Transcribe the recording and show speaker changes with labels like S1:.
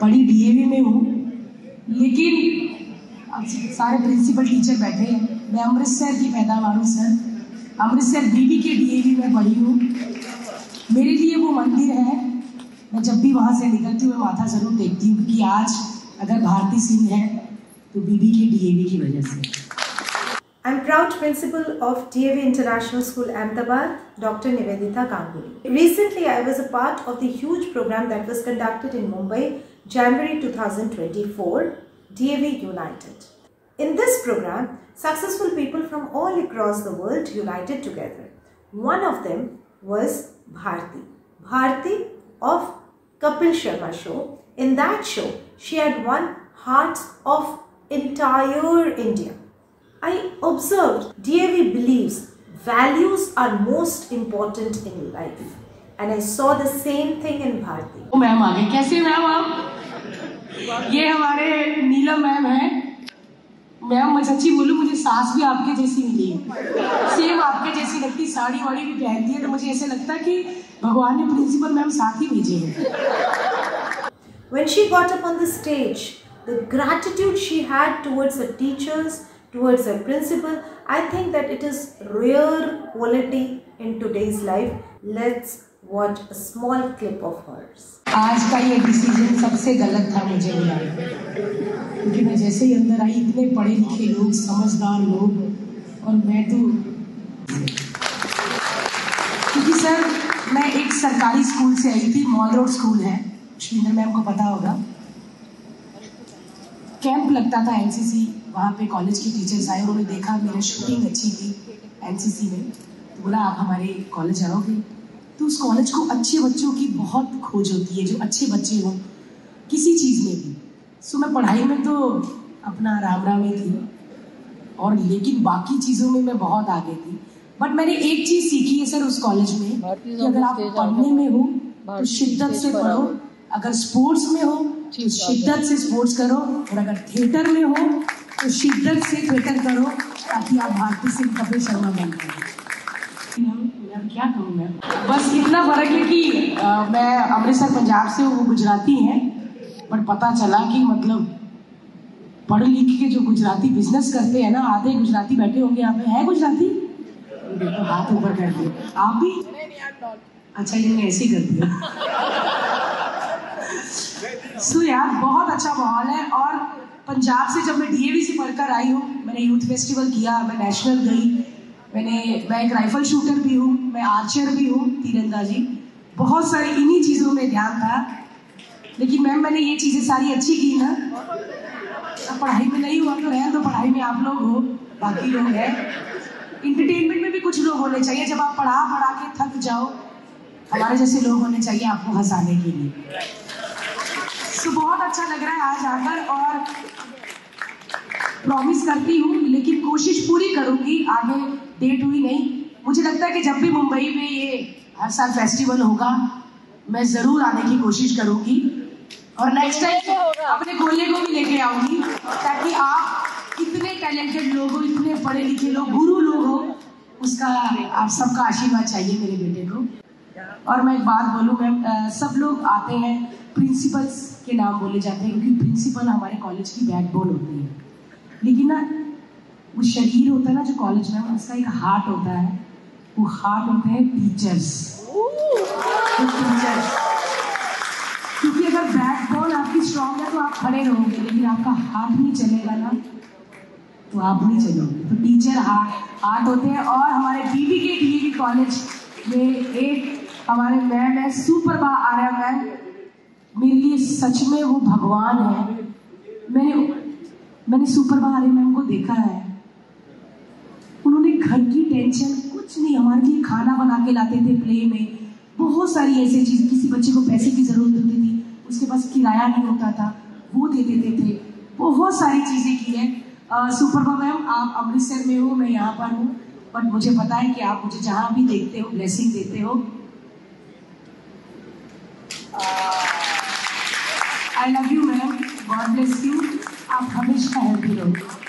S1: बड़ी डीएवी में हूँ लेकिन अब सारे प्रिंसिपल टीचर बैठे हैं मैं अमृतसर की पैदावार हूँ सर अमृतसर बीबी के डीएवी में पढ़ी हूँ मेरे लिए वो मंदिर है मैं जब भी वहाँ से निकलती हूँ मैं माथा ज़रूर देखती हूँ क्योंकि आज अगर भारती सिंह है तो बीबी के डीएवी की वजह से
S2: I'm proud principal of DAV International School Ahmedabad, Dr. Nivedita Ganguly. Recently, I was a part of the huge program that was conducted in Mumbai, January 2024, DAV United. In this program, successful people from all across the world united together. One of them was Bharti. Bharti of Kapil Sharma show. In that show, she had won hearts of entire India. I observed DAV believes values are most important in life. And I saw the same thing in Bharti.
S1: O ma'am आ गए कैसे ma'am आप ये हमारे नीलम ma'am है ma'am मैं सच्ची बोलूं मुझे सास भी आपके जैसी मिली है सेम आपके जैसी लगती साड़ी वाड़ी भी पहनती है तो मुझे ऐसे लगता कि भगवान ने प्रिंसिपल मैम साथ ही भेजे हैं
S2: When she got up on the stage, the gratitude she had towards her teachers, towards her principal, I think that it is rare quality in today's life. Let's watch a small clip of hers.
S1: आज का ये decision सबसे गलत था मुझे मिला। क्योंकि मैं जैसे ही अंदर आई, इतने पढ़े लिखे लोग, समझदार लोग, और मैं तो क्योंकि सर, मैं एक सरकारी स्कूल से आई थी, मॉल रोड स्कूल है। श्रींदर मैम को पता होगा। कैंप लगता था एनसीसी वहाँ पे कॉलेज के टीचर्स आए, उन्होंने देखा, मेरी शूटिंग अच्छी थी एनसीसी में। तो बोला, आप हमारे कॉलेज आओगे तो उस कॉलेज को अच्छे बच्चों की बहुत खोज होती है जो अच्छे बच्चे हों किसी चीज़ में भी। सो मैं पढ़ाई में तो अपना राम राम ही थी और लेकिन बाकी चीज़ों में मैं बहुत आगे थी। बट मैंने एक चीज़ सीखी है सर उस कॉलेज में कि अगर आप पढ़ने में हो तो शिद्दत से पढ़ो। अगर स्पोर्ट्स में हो तो शिद्दत से स्पोर्ट्स करो और अगर थिएटर में हो तो शिद्दत से थिएटर करो ताकि आप भारती सिंह कपिल शर्मा बन पाए क्या कहूँ मैं? बस इतना फ़र्क है कि अ, मैं अमृतसर पंजाब से हूँ वो गुजराती हैं बट पता चला कि मतलब पढ़ लिख के जो गुजराती बिज़नेस करते हैं ना आधे गुजराती बैठे होंगे यहाँ पे। है गुजराती? देखो हाथ ऊपर कर दिए। आप भी? अच्छा इन्होंने ऐसे ही कर दिया सो यार बहुत अच्छा माहौल है और पंजाब से जब मैं डीएवी से पढ़कर आई हूँ मैंने यूथ फेस्टिवल किया मैं नेशनल गई मैंने, मैं एक राइफल शूटर भी हूँ, मैं आर्चर भी हूँ तीरंदाजी बहुत सारी इन्हीं चीज़ों में ध्यान था। लेकिन मैम, मैंने ये चीज़ें सारी अच्छी की ना। पढ़ाई में नहीं हुआ तो रहे तो पढ़ाई में आप लोग हो, बाकी लोग हैं। इंटरटेनमेंट में भी कुछ लोग होने चाहिए। जब आप पढ़ा पढ़ा के थक जाओ, हमारे जैसे लोग होने चाहिए आपको हंसाने के लिए। तो बहुत अच्छा लग रहा है आज आकर और प्रॉमिस करती हूँ, लेकिन कोशिश पूरी करूँगी आगे डेट हुई नहीं। मुझे लगता है कि जब भी मुंबई में ये हर साल फेस्टिवल होगा मैं ज़रूर आने की कोशिश करूँगी। और नेक्स्ट टाइम अपने गोले को भी लेके आऊँगी ताकि आप इतने टैलेंटेड लोग हो इतने पढ़े लिखे लोग गुरु लोग हो उसका आप सबका आशीर्वाद चाहिए मेरे बेटे को। और मैं एक बात बोलूँ मैम सब लोग आते हैं प्रिंसिपल्स के नाम बोले जाते हैं क्योंकि प्रिंसिपल हमारे कॉलेज की बैकबोन होती है। लेकिन ना वो शरीर होता है ना जो कॉलेज में उसका एक हार्ट होता है। वो हार्ट होते हैं टीचर्स टीचर्स क्योंकि अगर बैकबोन आपकी स्ट्रांग है तो आप खड़े रहोगे लेकिन आपका हाथ नहीं चलेगा ना। तो आप नहीं चलोगे। तो टीचर हार्ट हार्ट होते हैं। और हमारे बीबी के डीएवी कॉलेज में एक हमारे मैम है सुप्रभा आर्या मैम मेरे लिए सच में वो भगवान है। मैंने मैंने सुप्रभा आर्या मैम को देखा है। टेंशन कुछ नहीं हमारे लिए खाना बना के लाते थे प्ले में। बहुत सारी ऐसी चीज़ किसी बच्चे को पैसे की ज़रूरत होती थी उसके पास किराया नहीं होता था वो दे देते थे बहुत सारी चीज़ें की है। अ, मैम आप अमृतसर में हो मैं यहाँ पर हूँ। बट मुझे पता है कि आप मुझे जहाँ भी देखते हो ब्लेसिंग देते हो। I love you ma'am God bless you आप हमेशा हेल्थी रहो।